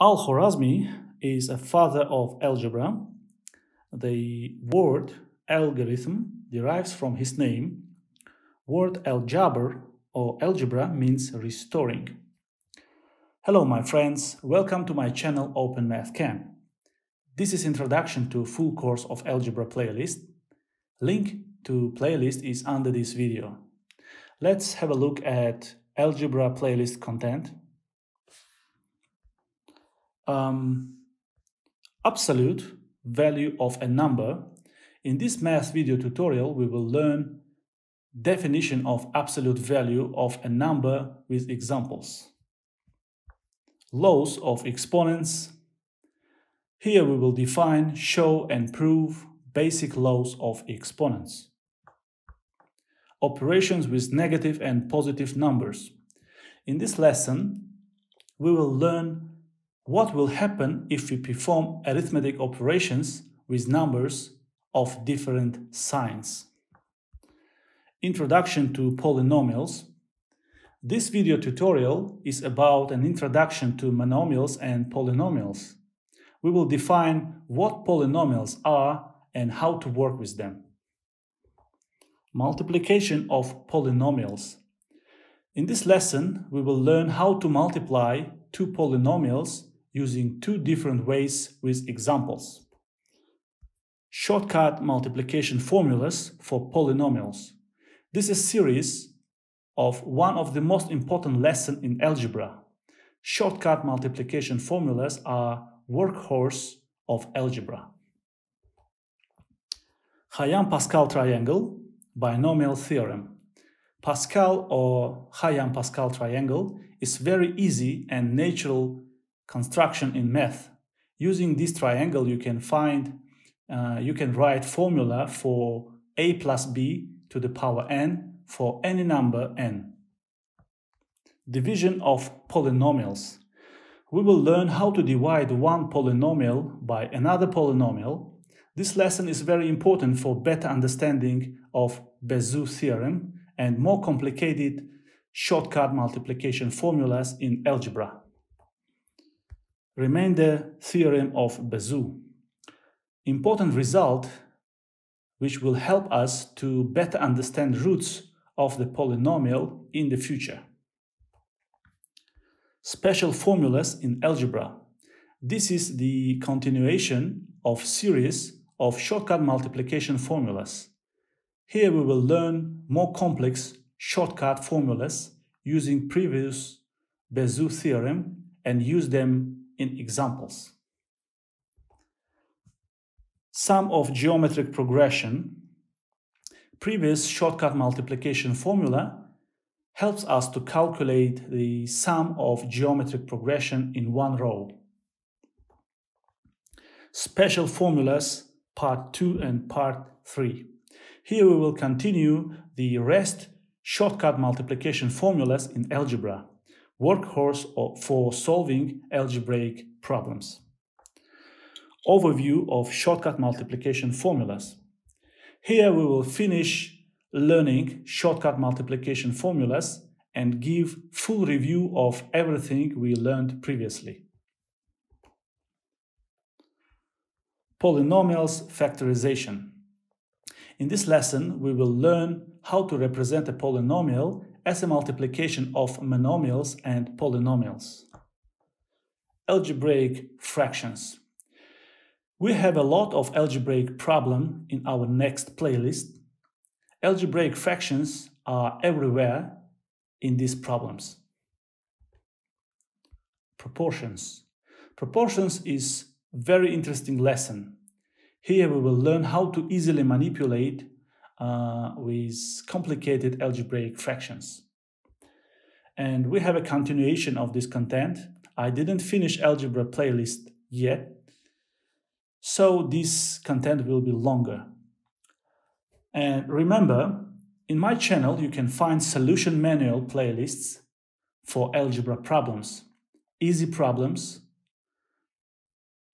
Al-Khwarizmi is a father of algebra. The word algorithm derives from his name. Word al-jabr or algebra means restoring. Hello my friends, welcome to my channel Open Math Camp. This is introduction to full course of algebra playlist. Link to playlist is under this video. Let's have a look at algebra playlist content um, absolute value of a number. In this math video tutorial, we will learn definition of absolute value of a number with examples. Laws of exponents. Here we will define, show and prove basic laws of exponents. Operations with negative and positive numbers. In this lesson, we will learn what will happen if we perform arithmetic operations with numbers of different signs. Introduction to polynomials. This video tutorial is about an introduction to monomials and polynomials. We will define what polynomials are and how to work with them. Multiplication of polynomials. In this lesson, we will learn how to multiply two polynomials using two different ways with examples. Shortcut multiplication formulas for polynomials. This is series of one of the most important lessons in algebra. Shortcut multiplication formulas are workhorse of algebra. Khayyam-Pascal triangle, binomial theorem. Pascal or Khayyam-Pascal triangle is very easy and natural construction in math. Using this triangle, you can find, uh, you can write formula for a plus b to the power n for any number n. Division of polynomials. We will learn how to divide one polynomial by another polynomial. This lesson is very important for better understanding of Bezout theorem and more complicated shortcut multiplication formulas in algebra remainder theorem of Bezout. Important result which will help us to better understand roots of the polynomial in the future. Special formulas in algebra. This is the continuation of series of shortcut multiplication formulas. Here we will learn more complex shortcut formulas using previous Bezout theorem and use them in examples. Sum of geometric progression. Previous shortcut multiplication formula helps us to calculate the sum of geometric progression in one row. Special formulas part 2 and part 3. Here we will continue the rest shortcut multiplication formulas in algebra workhorse for solving algebraic problems. Overview of shortcut multiplication formulas. Here we will finish learning shortcut multiplication formulas and give full review of everything we learned previously. Polynomials factorization. In this lesson, we will learn how to represent a polynomial as a multiplication of monomials and polynomials. Algebraic fractions. We have a lot of algebraic problem in our next playlist. Algebraic fractions are everywhere in these problems. Proportions. Proportions is very interesting lesson. Here we will learn how to easily manipulate uh, with complicated algebraic fractions. And we have a continuation of this content. I didn't finish algebra playlist yet, so this content will be longer. And remember, in my channel, you can find solution manual playlists for algebra problems, easy problems,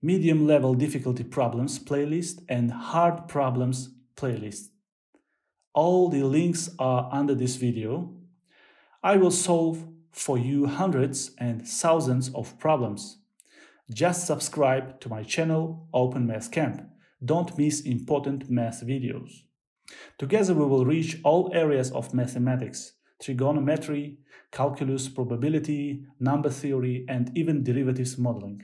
medium level difficulty problems playlist, and hard problems playlist. All the links are under this video. I will solve for you hundreds and thousands of problems. Just subscribe to my channel Open Math Camp. Don't miss important math videos. Together we will reach all areas of mathematics, trigonometry, calculus, probability, number theory, and even derivatives modeling.